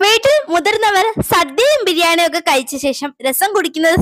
വീട്ടിൽ മുതിർന്നവർ സദ്യയും ബിരിയാണിയും ഒക്കെ കഴിച്ച ശേഷം രസം കുടിക്കുന്നത്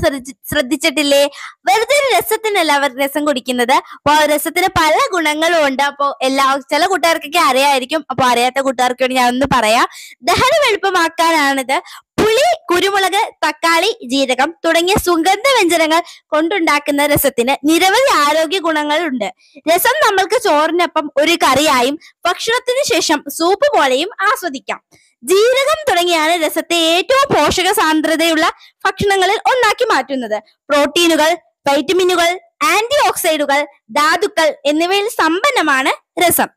ശ്രദ്ധിച്ചിട്ടില്ലേ? വെറുതെ ഒരു രസത്തിനല്ല അവർ രസം കുടിക്കുന്നത്. അപ്പൊ രസത്തിന് പല ഗുണങ്ങളും ഉണ്ട്. അപ്പൊ എല്ലാ ചില കൂട്ടുകാർക്കൊക്കെ അറിയായിരിക്കും. അപ്പൊ അറിയാത്ത കൂട്ടുകാർക്ക് വേണ്ടി ഞാൻ ഒന്ന് പറയാം. ദഹനം എളുപ്പമാക്കാനാണിത്. പുളി കുരുമുളക് തക്കാളി ജീരകം തുടങ്ങിയ സുഗന്ധ വ്യഞ്ജനങ്ങൾ കൊണ്ടുണ്ടാക്കുന്ന രസത്തിന് നിരവധി ആരോഗ്യ ഗുണങ്ങളുണ്ട്. രസം നമ്മൾക്ക് ചോറിനൊപ്പം ഒരു കറിയായും ഭക്ഷണത്തിന് ശേഷം സൂപ്പ് പോലെയും ആസ്വദിക്കാം. ജീരകം തുടങ്ങിയാണ് രസത്തെ ഏറ്റവും പോഷക സാന്ദ്രതയുള്ള ഭക്ഷണങ്ങളിൽ ഒന്നാക്കി മാറ്റുന്നത്. പ്രോട്ടീനുകൾ വൈറ്റമിനുകൾ ആന്റി ഓക്സൈഡുകൾ ധാതുക്കൾ എന്നിവയിൽ സമ്പന്നമാണ് രസം.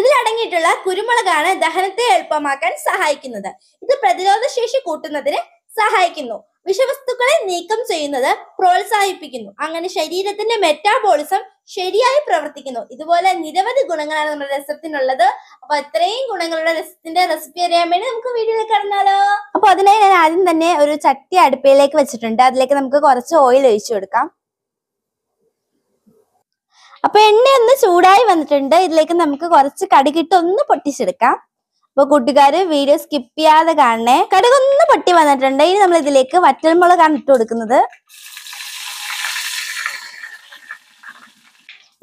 ഇതിലടങ്ങിയിട്ടുള്ള കുരുമുളകാണ് ദഹനത്തെ എളുപ്പമാക്കാൻ സഹായിക്കുന്നത്. ഇത് പ്രതിരോധ ശേഷി കൂട്ടുന്നതിന് സഹായിക്കുന്നു. വിഷവസ്തുക്കളെ നീക്കം ചെയ്യുന്നത് പ്രോത്സാഹിപ്പിക്കുന്നു. അങ്ങനെ ശരീരത്തിന്റെ മെറ്റാബോളിസം ശരിയായി പ്രവർത്തിക്കുന്നു. ഇതുപോലെ നിരവധി ഗുണങ്ങളാണ് നമ്മുടെ രസത്തിനുള്ളത്. അപ്പൊ ഇത്രയും ഗുണങ്ങളുടെ രസത്തിന്റെ റെസിപ്പി അറിയാൻ വേണ്ടി നമുക്ക് വീഡിയോയിൽ കടന്നാലോ? അപ്പൊ അതിനായി ഞാൻ ആദ്യം തന്നെ ഒരു ചട്ടി അടുപ്പയിലേക്ക് വെച്ചിട്ടുണ്ട്. അതിലേക്ക് നമുക്ക് കുറച്ച് ഓയിൽ ഒഴിച്ചു കൊടുക്കാം. അപ്പൊ എണ്ണ ഒന്ന് ചൂടായി വന്നിട്ടുണ്ട്. ഇതിലേക്ക് നമുക്ക് കുറച്ച് കടുകിട്ട് ഒന്ന് പൊട്ടിച്ചെടുക്കാം. അപ്പൊ കൂട്ടുകാര് വീഡിയോ സ്കിപ്പ് ചെയ്യാതെ കാണണേ. കടുകൊന്ന് പൊട്ടി വന്നിട്ടുണ്ട്. ഇനി നമ്മൾ ഇതിലേക്ക് വറ്റൽമുളകാണ് ഇട്ട് കൊടുക്കുന്നത്.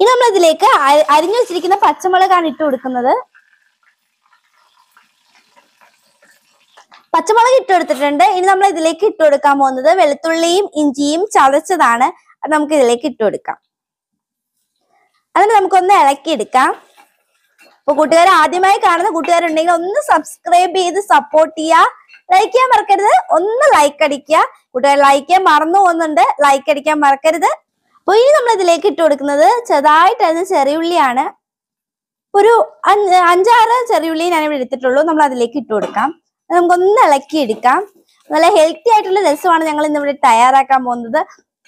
ഇനി നമ്മൾ ഇതിലേക്ക് അരിഞ്ഞു വെച്ചിരിക്കുന്ന പച്ചമുളകാണ് ഇട്ട് കൊടുക്കുന്നത്. പച്ചമുളക് ഇട്ട് കൊടുത്തിട്ടുണ്ട്. ഇനി നമ്മൾ ഇതിലേക്ക് ഇട്ട് കൊടുക്കാൻ പോകുന്നത് വെളുത്തുള്ളിയും ഇഞ്ചിയും ചതച്ചതാണ്. അത് നമുക്ക് ഇതിലേക്ക് ഇട്ട് കൊടുക്കാം. അതിന് നമുക്കൊന്ന് ഇളക്കിയെടുക്കാം. അപ്പൊ കൂട്ടുകാർ ആദ്യമായി കാണുന്ന കൂട്ടുകാരുണ്ടെങ്കിൽ ഒന്ന് സബ്സ്ക്രൈബ് ചെയ്ത് സപ്പോർട്ട് ചെയ്യുക ലൈക്ക് ചെയ്യാൻ മറക്കരുത്. ഒന്ന് ലൈക്ക് അടിക്കുക. കൂട്ടുകാർ ലൈക്ക് ചെയ്യാൻ മറന്നു പോകുന്നുണ്ട്. ലൈക്ക് അടിക്കാൻ മറക്കരുത്. അപ്പൊ ഇനി നമ്മൾ ഇതിലേക്ക് ഇട്ട് കൊടുക്കുന്നത് ചെറുതായിട്ട് ചെറിയ ചെറിയുള്ളിയാണ്. ഒരു അഞ്ച് അഞ്ചാറ് ചെറിയുള്ളി ഞാൻ ഇവിടെ എടുത്തിട്ടുള്ളൂ. നമ്മൾ അതിലേക്ക് ഇട്ട് കൊടുക്കാം. നമുക്കൊന്ന് ഇളക്കി എടുക്കാം നല്ല ഹെൽത്തി ആയിട്ടുള്ള രസമാണ് ഞങ്ങൾ ഇന്ന് ഇവിടെ തയ്യാറാക്കാൻ പോകുന്നത്.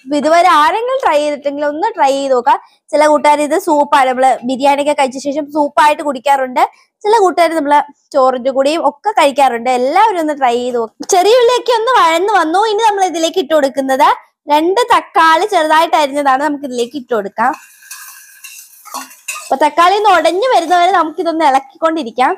അപ്പൊ ഇതുവരെ ആരെങ്കിലും ട്രൈ ചെയ്തിട്ടെങ്കിൽ ഒന്ന് ട്രൈ ചെയ്ത് നോക്കാം ചില കൂട്ടുകാർ ഇത് സൂപ്പാണ് നമ്മൾ ബിരിയാണി ഒക്കെ കഴിച്ച ശേഷം സൂപ്പായിട്ട് കുടിക്കാറുണ്ട്. ചില കൂട്ടുകാർ നമ്മൾ ചോറിന്റെ കൂടിയും ഒക്കെ കഴിക്കാറുണ്ട്. എല്ലാവരും ഒന്ന് ട്രൈ ചെയ്ത് നോക്കും. ചെറിയ ഉള്ളിയൊക്കെ ഒന്ന് വഴന്ന് വന്നു. ഇനി നമ്മൾ ഇതിലേക്ക് ഇട്ട് കൊടുക്കുന്നത് രണ്ട് തക്കാളി ചെറുതായിട്ട് അരിഞ്ഞതാണ്. നമുക്ക് ഇതിലേക്ക് ഇട്ട് കൊടുക്കാം. അപ്പൊ തക്കാളി ഒന്ന് ഉടഞ്ഞു വരുന്നവരെ നമുക്കിതൊന്ന് ഇളക്കിക്കൊണ്ടിരിക്കാം.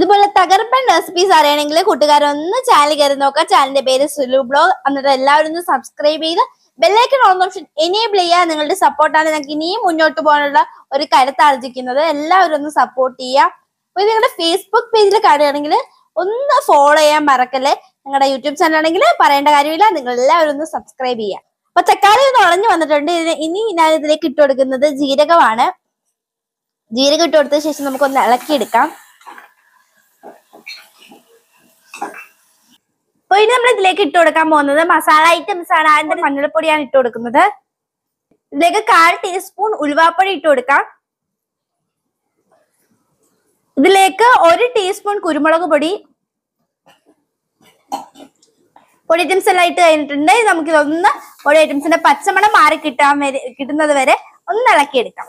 ഇതുപോലെ തകർപ്പൻ റെസിപ്പീസ് അറിയണമെങ്കിൽ കൂട്ടുകാരൊന്ന് ചാനൽ കയറി നോക്കുക. ചാനലിന്റെ പേര് സുലു ബ്ലോഗ് എന്നിട്ട് എല്ലാവരും ഒന്ന് സബ്സ്ക്രൈബ് ചെയ്ത് ബെല്ലൈക്കൺ ഓൺ ഓപ്ഷൻ എനേബിൾ ചെയ്യുക. നിങ്ങളുടെ സപ്പോർട്ടാണ് ഞങ്ങൾക്ക് ഇനിയും മുന്നോട്ട് പോകാനുള്ള ഒരു കരുത്ത് ആർജിക്കുന്നത്. എല്ലാവരും ഒന്ന് സപ്പോർട്ട് ചെയ്യുക. അപ്പൊ ഇത് നിങ്ങളുടെ ഫേസ്ബുക്ക് പേജിൽ കാണുകയാണെങ്കിൽ ഒന്ന് ഫോളോ ചെയ്യാൻ മറക്കല്ലേ. നിങ്ങളുടെ യൂട്യൂബ് ചാനൽ ആണെങ്കിൽ പറയേണ്ട കാര്യമില്ല. നിങ്ങൾ എല്ലാവരും ഒന്ന് സബ്സ്ക്രൈബ് ചെയ്യുക. അപ്പൊ തക്കാളി ഒന്ന് ഉറഞ്ഞു വന്നിട്ടുണ്ട്. ഇനി ഞാൻ ഇതിലേക്ക് ഇട്ട് കൊടുക്കുന്നത് ജീരകമാണ്. ജീരകം ഇട്ട് കൊടുത്ത ശേഷം നമുക്കൊന്ന് ഇളക്കിയെടുക്കാം. അപ്പൊ ഇനി നമ്മൾ ഇതിലേക്ക് ഇട്ട് കൊടുക്കാൻ പോകുന്നത് മസാല ഐറ്റംസ് ആണ്. അതിന്റെ മഞ്ഞൾപ്പൊടിയാണ് ഇട്ട് കൊടുക്കുന്നത്. ഇതിലേക്ക് കാൽ ടീസ്പൂൺ ഉലുവാപ്പൊടി ഇട്ട് കൊടുക്കാം. ഇതിലേക്ക് ഒരു ടീസ്പൂൺ കുരുമുളക് പൊടി. പൊടി ഐറ്റംസ് എല്ലാം ഇട്ട് കഴിഞ്ഞിട്ടുണ്ട്. നമുക്കിതൊന്ന് പൊടി ഐറ്റംസിന്റെ പച്ചമണം മാറി കിട്ടാൻ വരെ കിട്ടുന്നത് വരെ ഒന്ന് ഇളക്കിയെടുക്കാം.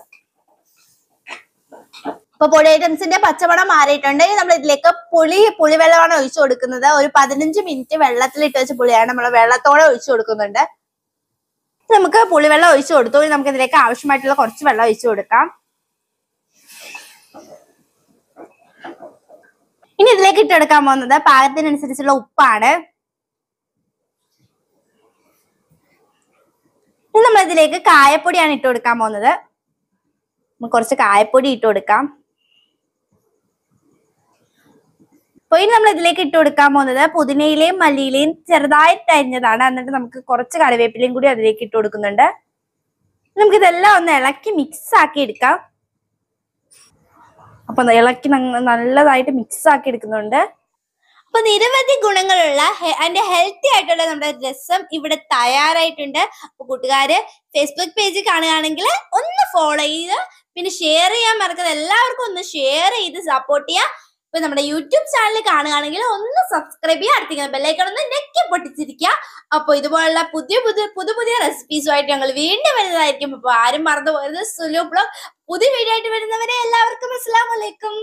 ഇപ്പൊ പൊടി ഐറ്റംസിന്റെ പച്ചമണം മാറിയിട്ടുണ്ട്. നമ്മൾ ഇതിലേക്ക് പുളി പുളിവെള്ളമാണ് ഒഴിച്ചു കൊടുക്കുന്നത്. ഒരു പതിനഞ്ച് മിനിറ്റ് വെള്ളത്തിലിട്ട് വെച്ച പുളിയാണ് നമ്മൾ വെള്ളത്തോടെ ഒഴിച്ചു കൊടുക്കുന്നുണ്ട്. നമുക്ക് പുളിവെള്ളം ഒഴിച്ചു കൊടുത്തു. നമുക്ക് ഇതിലേക്ക് ആവശ്യമായിട്ടുള്ള കുറച്ച് വെള്ളം ഒഴിച്ചു കൊടുക്കാം. ഇനി ഇതിലേക്ക് ഇട്ടെടുക്കാൻ പോകുന്നത് പാകത്തിനനുസരിച്ചുള്ള ഉപ്പാണ്. ഇനി നമ്മൾ ഇതിലേക്ക് കായപ്പൊടിയാണ് ഇട്ട് കൊടുക്കാൻ പോകുന്നത്. കുറച്ച് കായപ്പൊടി ഇട്ട് കൊടുക്കാം അപ്പൊ ഇനി നമ്മൾ ഇതിലേക്ക് ഇട്ട് കൊടുക്കാൻ പോകുന്നത് പുതിനയിലെയും മല്ലിയിലെയും ചെറുതായിട്ട് അരിഞ്ഞതാണ് എന്നിട്ട് നമുക്ക് കുറച്ച് കറിവേപ്പിലയും കൂടി അതിലേക്ക് ഇട്ട് കൊടുക്കുന്നുണ്ട്. നമുക്ക് ഇതെല്ലാം ഒന്ന് ഇളക്കി മിക്സ് ആക്കി എടുക്കാം. അപ്പൊ ഇളക്കി നല്ലതായിട്ട് മിക്സ് ആക്കി എടുക്കുന്നുണ്ട്. അപ്പൊ നിരവധി ഗുണങ്ങളുള്ള അതിന്റെ ഹെൽത്തി ആയിട്ടുള്ള നമ്മുടെ രസം ഇവിടെ തയ്യാറായിട്ടുണ്ട്. അപ്പൊ കൂട്ടുകാര് ഫേസ്ബുക്ക് പേജ് കാണുകയാണെങ്കിൽ ഒന്ന് ഫോളോ ചെയ്ത് പിന്നെ ഷെയർ ചെയ്യാൻ മറക്കരുത്. എല്ലാവർക്കും ഒന്ന് ഷെയർ ചെയ്ത് സപ്പോർട്ട് ചെയ്യുക ഇപ്പൊ നമ്മുടെ യൂട്യൂബ് ചാനൽ കാണുകയാണെങ്കിൽ ഒന്ന് സബ്സ്ക്രൈബ് ചെയ്യുക അടുത്തേക്ക് ബെല്ലൈക്കൺ ഒന്ന് നെക്കി പൊട്ടിച്ചിരിക്കുക. അപ്പൊ ഇതുപോലുള്ള പുതിയ പുതിയ പുതിയ പുതിയ റെസിപ്പീസുമായിട്ട് ഞങ്ങൾ വീണ്ടും വരുന്നതായിരിക്കും. അപ്പൊ ആരും മറന്നു പോകരുത്. സുലു ബ്ലോഗ് പുതിയ വീഡിയോ ആയിട്ട് വരുന്നവരെ എല്ലാവർക്കും അസ്സാം അലൈക്കും.